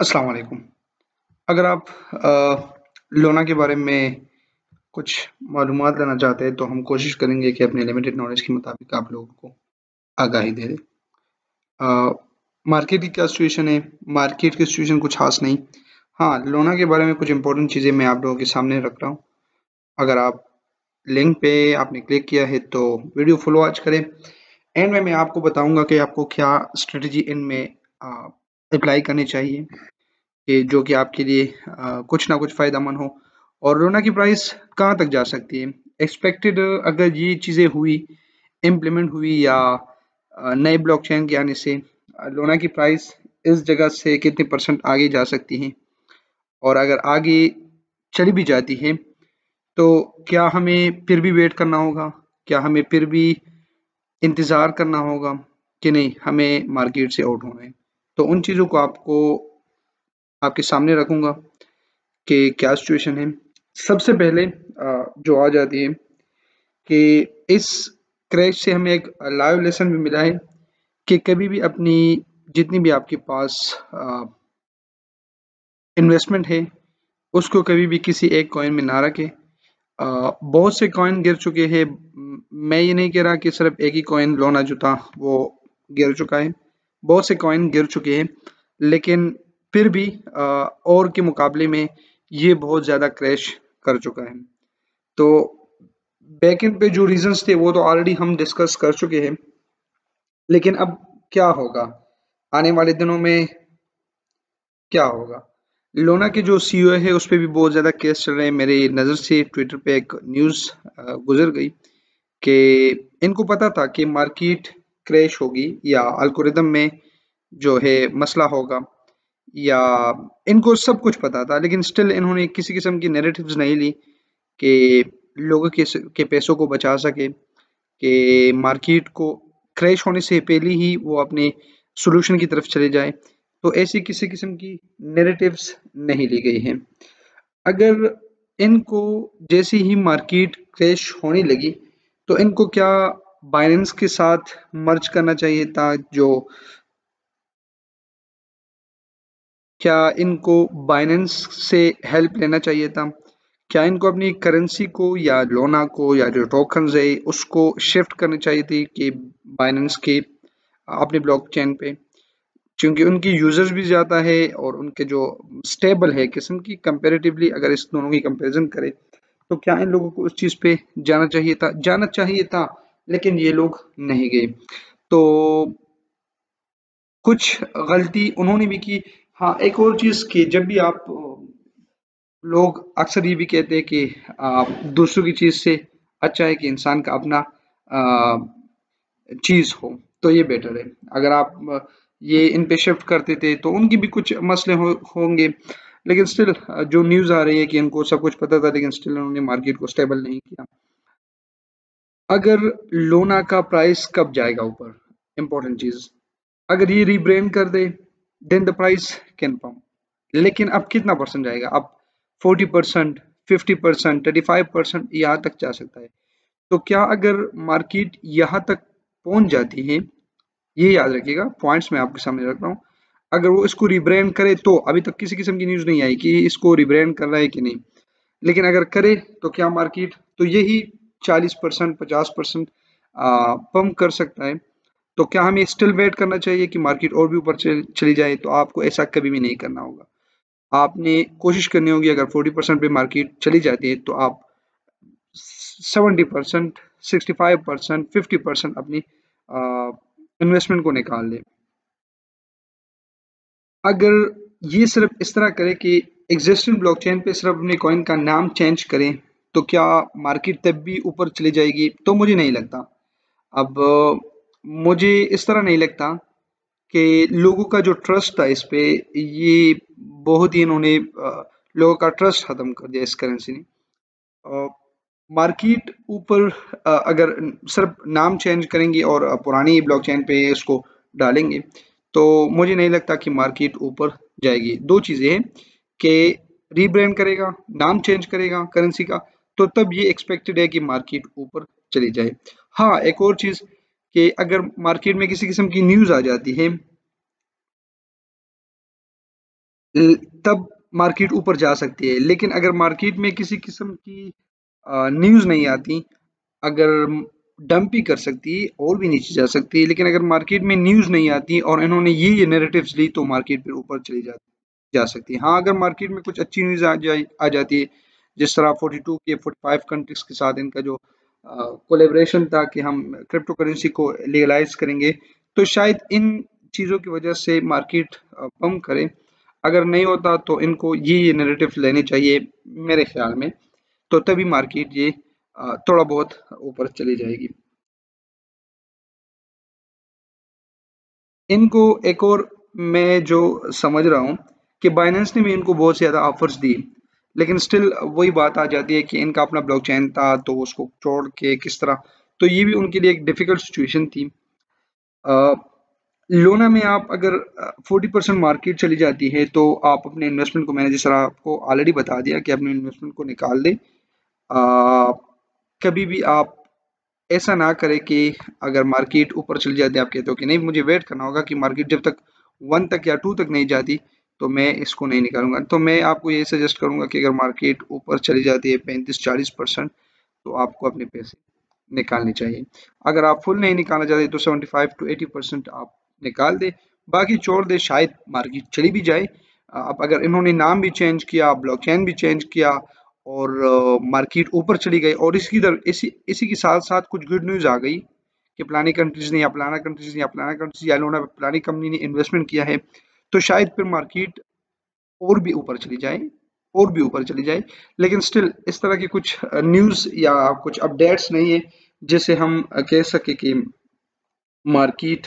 अस्सलाम वालेकुम अगर आप अ, लोना के बारे में कुछ मालूम लेना चाहते हैं तो हम कोशिश करेंगे कि अपने लिमिटेड नॉलेज के मुताबिक आप लोगों को आगाही दे दें। मार्केट की क्या सिचुएशन है? मार्केट की सिचुएशन कुछ खास नहीं। हाँ लोना के बारे में कुछ इंपॉर्टेंट चीज़ें मैं आप लोगों के सामने रख रहा हूँ। अगर आप लिंक पे आपने क्लिक किया है तो वीडियो फुल वॉच करें। एंड में मैं आपको बताऊँगा कि आपको क्या स्ट्रेटजी इनमें अप्लाई करनी चाहिए। कि जो कि आपके लिए आ, कुछ ना कुछ फ़ायदा हो। और लोना की प्राइस कहाँ तक जा सकती है? एक्सपेक्टेड अगर ये चीज़ें हुई इम्प्लीमेंट हुई या नए ब्लॉकचेन के आने से लोना की प्राइस इस जगह से कितने परसेंट आगे जा सकती है? और अगर आगे चली भी जाती है तो क्या हमें फिर भी वेट करना होगा? क्या हमें फिर भी इंतज़ार करना होगा कि नहीं हमें मार्केट से आउट होना है? तो उन चीज़ों को आपको आपके सामने रखूँगा कि क्या सिचुएशन है। सबसे पहले जो आ जाती है कि इस क्रैश से हमें एक लाइव लेसन भी मिला है कि कभी भी अपनी, जितनी भी आपके पास इन्वेस्टमेंट है, उसको कभी भी किसी एक कॉइन में ना रखें। बहुत से कॉइन गिर चुके हैं। मैं ये नहीं कह रहा कि सिर्फ़ एक ही कॉइन लोना जो था वो गिर चुका है। बहुत से कॉइन गिर चुके हैं, लेकिन फिर भी और के मुकाबले में ये बहुत ज़्यादा क्रैश कर चुका है। तो बैकेंड पे जो रीजंस थे, वो तो ऑलरेडी हम डिस्कस कर चुके हैं। लेकिन अब क्या होगा? आने वाले दिनों में क्या होगा? लोना के जो सीईओ है, उस पर भी बहुत ज़्यादा केस चल रहे हैं। मेरे नज़र से ट्विटर पे एक न्यूज़ गुजर गई कि इनको पता था कि मार्केट क्रैश होगी या अल्गोरिदम में जो है मसला होगा। या इनको सब कुछ पता था, लेकिन स्टिल इन्होंने किसी किस्म की नेरेटिव्स नहीं ली कि लोगों के के पैसों को बचा सके, कि मार्केट को क्रैश होने से पहले ही वो अपने सोल्यूशन की तरफ़ चले जाए। तो ऐसी किसी किस्म की नेरेटिव्स नहीं ली गई हैं। अगर इनको जैसे ही मार्केट क्रैश होने लगी तो इनको क्या बाइनेंस के साथ मर्ज करना चाहिए था, जो क्या इनको बाइनेंस से हेल्प लेना चाहिए था? क्या इनको अपनी करेंसी को या लोना को या जो टोकन है, उसको शिफ्ट करनी चाहिए थी कि बाइनेंस के अपने ब्लॉक ब्लॉकचेन पे? क्योंकि उनकी यूज़र्स भी ज़्यादा है और उनके जो स्टेबल है, किस्म की कंपेरेटिवली अगर इस दोनों की कंपेरिजन करें तो क्या इन लोगों को उस चीज़ पे जाना चाहिए था? जाना चाहिए था, लेकिन ये लोग नहीं गए। तो कुछ गलती उन्होंने भी की हाँ एक और चीज़ कि जब भी आप लोग अक्सर ये भी कहते हैं कि दूसरों की चीज़ से अच्छा है कि इंसान का अपना चीज़ हो तो ये बेटर है। अगर आप ये इन पे शिफ्ट करते थे तो उनकी भी कुछ मसले हो, होंगे लेकिन स्टिल जो न्यूज़ आ रही है कि इनको सब कुछ पता था लेकिन स्टिल उन्होंने मार्केट को स्टेबल नहीं किया। अगर लोना का प्राइस कब जाएगा ऊपर? इंपॉर्टेंट चीज़। अगर ये रीब्रेंड कर दे then the price can pump लेकिन अब कितना परसेंट जाएगा? अब 40 percent fifty percent thirty five percent यहाँ तक जा सकता है। तो क्या अगर मार्केट यहाँ तक पहुँच जाती है, ये याद रखिएगा पॉइंट्स मैं आपके सामने रख रहा हूँ। अगर वो इसको रिब्रांड करे तो अभी तक किसी किस्म की न्यूज़ नहीं आई कि इसको रिब्रांड कर रहा है कि नहीं। लेकिन अगर करे तो क्या मार्केट तो यही 40 परसेंट पचास परसेंट पम्प कर सकता है। तो क्या हमें स्टिल वेट करना चाहिए कि मार्केट और भी ऊपर चली जाए? तो आपको ऐसा कभी भी नहीं करना होगा। आपने कोशिश करनी होगी, अगर 40 परसेंट पे मार्केट चली जाती है तो आप 70 percent sixty five percent fifty percent अपनी इन्वेस्टमेंट को निकाल लें। अगर ये सिर्फ़ इस तरह करें कि एग्जिस्टिंग ब्लॉकचेन पे सिर्फ़ अपने कॉइन का नाम चेंज करें तो क्या मार्केट तब भी ऊपर चली जाएगी? तो मुझे नहीं लगता। अब मुझे इस तरह नहीं लगता कि लोगों का जो ट्रस्ट था इस पे, ये बहुत ही इन्होंने लोगों का ट्रस्ट ख़त्म कर दिया इस करेंसी ने। मार्केट ऊपर अगर सिर्फ़ नाम चेंज करेंगे और पुरानी ब्लॉकचेन पे इसको डालेंगे तो मुझे नहीं लगता कि मार्केट ऊपर जाएगी। दो चीज़ें हैं कि रीब्रांड करेगा, नाम चेंज करेगा करेंसी का तो तब ये एक्सपेक्टेड है कि मार्केट ऊपर चली जाए। हाँ एक और चीज़ कि अगर मार्केट में किसी किस्म की न्यूज़ आ जाती है तब मार्केट ऊपर जा सकती है। लेकिन अगर मार्केट में किसी किस्म की न्यूज़ नहीं आती, अगर डंप ही कर सकती है और भी नीचे जा सकती है, लेकिन अगर मार्केट में न्यूज़ नहीं आती और इन्होंने ये ये नैरेटिव्स ली तो मार्केट फिर ऊपर चली जाती, जा सकती है। हाँ अगर मार्केट में कुछ अच्छी न्यूज़ आ जाए, आ जाती है, जिस तरह 42 के 45 कंट्रीज़ के साथ इनका जो कोलेब्रेशन था कि हम क्रिप्टो करेंसी को लीगलाइज करेंगे। तो शायद इन चीज़ों की वजह से मार्केट पंप करे। अगर नहीं होता तो इनको ये ये नैरेटिव लेने चाहिए मेरे ख्याल में। तो तभी मार्केट ये थोड़ा बहुत ऊपर चली जाएगी। इनको एक और मैं जो समझ रहा हूँ कि बाइनेंस ने भी इनको बहुत ज़्यादा ऑफर्स दी लेकिन स्टिल वही बात आ जाती है कि इनका अपना ब्लॉकचेन था तो उसको छोड़ के किस तरह। तो ये भी उनके लिए एक डिफ़िकल्ट सिचुएशन थी। आ, लोना में आप अगर 40 परसेंट मार्केट चली जाती है तो आप अपने इन्वेस्टमेंट को मैंने जिस तरह आपको ऑलरेडी बता दिया कि अपने इन्वेस्टमेंट को निकाल दें। कभी भी आप ऐसा ना करें कि अगर मार्केट ऊपर चली जाती है आप कहते हो कि नहीं मुझे वेट करना होगा कि मार्केट जब तक वन तक या टू तक नहीं जाती तो मैं इसको नहीं निकालूँगा। तो मैं आपको ये सजेस्ट करूँगा कि अगर मार्केट ऊपर चली जाती है पैंतीस चालीस परसेंट तो आपको अपने पैसे निकालने चाहिए। अगर आप फुल नहीं निकालना चाहते तो seventy five to eighty percent आप निकाल दे। बाकी छोड़ दे, शायद मार्केट चली भी जाए। अब अगर इन्होंने नाम भी चेंज किया ब्लॉकचेन भी चेंज किया, और मार्केट ऊपर चली गई, और इसकी दर, इसी इसी के साथ साथ कुछ गुड न्यूज़ आ गई कि प्लानी कंट्रीज़ ने या प्लाना कंट्रीज़ ने या प्लाना कंट्रीज़ या लोना प्लानी कंपनी ने इन्वेस्टमेंट किया है। तो शायद फिर मार्केट और भी ऊपर चली जाए, और भी ऊपर चली जाए। लेकिन स्टिल इस तरह की कुछ न्यूज़ या कुछ अपडेट्स नहीं है, जिसे हम कह सके कि मार्केट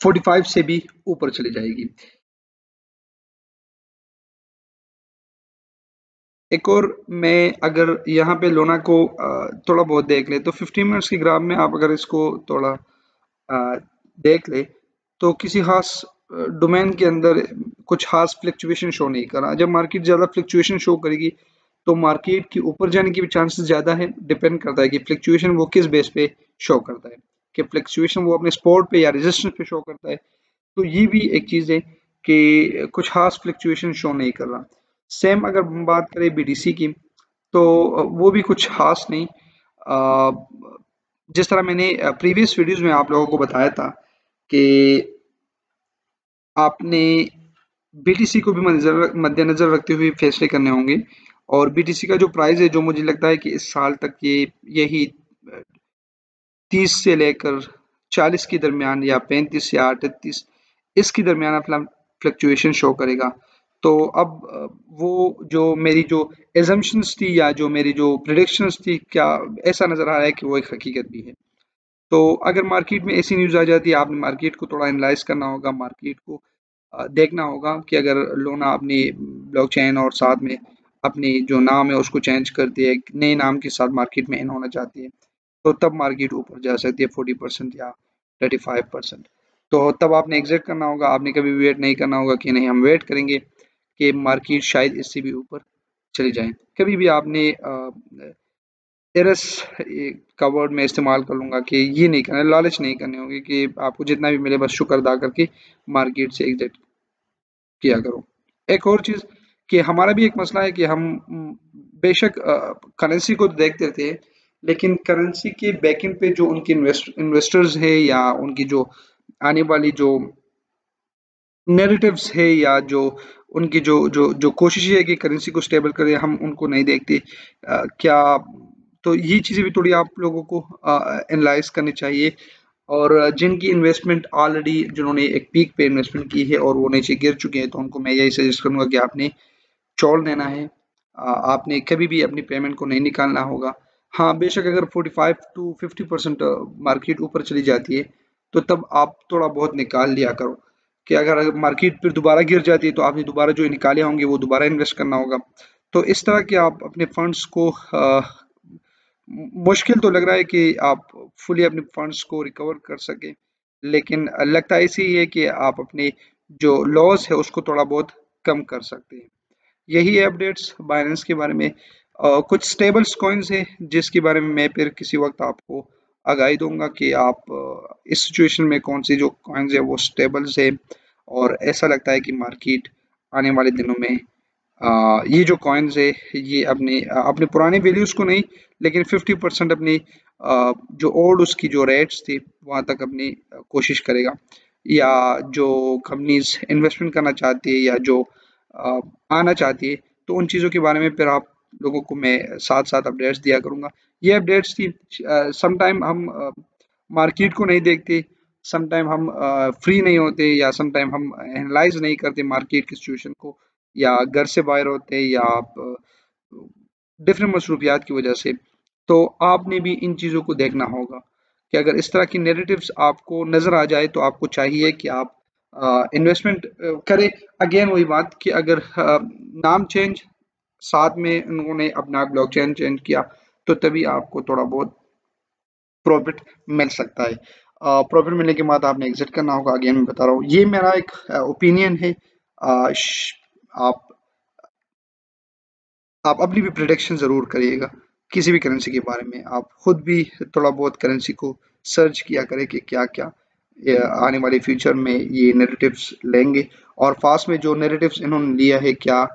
45 से भी ऊपर चली जाएगी। एक और मैं अगर यहाँ पे लोना को थोड़ा बहुत देख ले तो 15 मिनट्स के ग्राम में आप अगर इसको थोड़ा देख ले तो किसी खास डोमेन के अंदर कुछ खास फ्लक्चुएशन शो नहीं करा। जब मार्केट ज़्यादा फ्लक्चुएशन शो करेगी तो मार्केट के ऊपर जाने की भी चांसेस ज़्यादा है डिपेंड करता है कि फ्लक्चुएशन वो किस बेस पे शो करता है। कि फ्लक्चुएशन वो अपने स्पोर्ट पे या रेजिस्टेंस पे शो करता है। तो ये भी एक चीज़ है कि कुछ खास फ्लक्चुएशन शो नहीं कर रहा। सेम अगर हम बात करें बीडीसी की तो वो भी कुछ खास नहीं। जिस तरह मैंने प्रीवियस वीडियोज़ में आप लोगों को बताया था कि आपने बीटीसी को भी मद्देनजर रखते हुए फैसले करने होंगे। और बीटीसी का जो प्राइस है, जो मुझे लगता है कि इस साल तक ये, यही, तीस से लेकर चालीस के दरमियान या पैंतीस या अठतीस इसके दरमियान अपना फ्लक्चुएशन शो करेगा। तो अब, वो जो मेरी जो एजम्पन्स थी या जो मेरी जो प्रिडिक्शंस थी, क्या ऐसा नज़र आ रहा है कि वो एक हकीकत भी है? तो अगर मार्केट में ऐसी न्यूज़ आ जाती है, आपने मार्केट को थोड़ा एनालाइज करना होगा, मार्केट को देखना होगा कि अगर लोना अपनी ब्लॉकचेन और साथ में अपनी जो नाम है उसको चेंज कर दिए नए नाम के साथ मार्केट में इन होना चाहती है तो तब मार्केट ऊपर जा सकती है फोर्टी परसेंट या थर्टी फाइव परसेंट तो तब आपने एग्जिट करना होगा, आपने कभी वेट नहीं करना होगा कि नहीं, हम वेट करेंगे कि मार्केट शायद इससे भी ऊपर चली जाए। कभी भी आपने एरस का में इस्तेमाल कर लूँगा कि ये नहीं करना लालच नहीं करनी होगी कि आपको जितना भी मिले बस शुक्र अदा करके मार्केट से एग्जिट किया करो। एक और चीज़ कि हमारा भी एक मसला है कि हम बेशक करेंसी को देखते हैं लेकिन करेंसी के बैकेंड पे जो उनके इन्वेस्ट इन्वेस्टर्स है या उनकी जो आने वाली जो नेरेटिव्स है या जो उनकी जो जो जो कोशिश है कि करेंसी को स्टेबल करें हम उनको नहीं देखते। आ, क्या तो ये चीज़ें भी थोड़ी आप लोगों को एनालाइज करनी चाहिए। और जिनकी इन्वेस्टमेंट ऑलरेडी जिन्होंने एक पीक पे इन्वेस्टमेंट की है और वो नीचे गिर चुके हैं तो उनको मैं यही सजेस्ट करूँगा कि आपने चौड़ लेना है। आपने कभी भी अपनी पेमेंट को नहीं निकालना होगा। हाँ बेशक अगर 45 टू 50 परसेंट मार्केट ऊपर चली जाती है तो तब आप थोड़ा बहुत निकाल लिया करो। कि अगर मार्केट फिर दोबारा गिर जाती है तो आपने दोबारा जो निकाले होंगे, वो दोबारा इन्वेस्ट करना होगा। तो इस तरह के आप अपने फंड्स को मुश्किल तो लग रहा है कि आप फुली अपने फंड्स को रिकवर कर सकें लेकिन लगता है ही है कि आप अपने जो लॉस है उसको थोड़ा बहुत कम कर सकते हैं। यही है अपडेट्स बाइनेंस के बारे में। आ, कुछ स्टेबल्स कॉइन्स हैं जिसके बारे में मैं फिर किसी वक्त आपको आगाही दूँगा कि आप इस सिचुएशन में कौन सी जो कॉइन्स है वो स्टेबल्स है और ऐसा लगता है कि मार्केट आने वाले दिनों में ये जो कॉइन्स है, ये अपने अपने पुराने वैल्यूज़ को नहीं, लेकिन 50 परसेंट अपनी जो ओल्ड उसकी जो रेट्स थी, वहाँ तक अपनी कोशिश करेगा। या जो कंपनीज़ इन्वेस्टमेंट करना चाहती है या जो आना चाहती है तो उन चीज़ों के बारे में फिर आप लोगों को मैं साथ साथ अपडेट्स दिया करूँगा। ये अपडेट्स थी समटाइम हम मार्केट को नहीं देखते समटाइम हम फ्री नहीं होते या समटाइम हम एनालाइज नहीं करते मार्केट की सिचुएशन को। या घर से बाहर होते या आप डिफरेंट मसरूफियात की वजह से तो आपने भी इन चीज़ों को देखना होगा कि अगर इस तरह की नेरेटिव्स आपको नज़र आ जाए तो आपको चाहिए कि आप इन्वेस्टमेंट करें। अगेन वही बात कि अगर आ, नाम चेंज साथ में उन्होंने अपना ब्लॉक चेन चेंज किया तो तभी आपको थोड़ा बहुत प्रॉफिट मिल सकता है। प्रॉफिट मिलने के बाद आपने एग्जिट करना होगा। अगेन मैं बता रहा हूँ ये मेरा एक ओपिनियन है। आप आप अपनी भी प्रोडिक्शन ज़रूर करिएगा। किसी भी करेंसी के बारे में आप खुद भी थोड़ा बहुत करेंसी को सर्च किया करें कि क्या क्या आने वाले फ्यूचर में ये नेरेटिव्स लेंगे। और फास्ट में जो नेरेटिव्स इन्होंने लिया है, क्या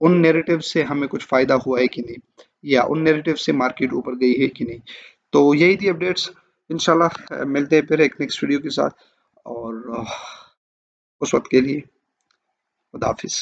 उन नेरेटिव से हमें कुछ फ़ायदा हुआ है कि नहीं? या उन नेरेटिव से मार्केट ऊपर गई है कि नहीं? तो यही थी अपडेट्स इंशाल्लाह, मिलते हैं फिर एक नेक्स्ट वीडियो के साथ। और, उस वक्त के लिए खुदाफिज़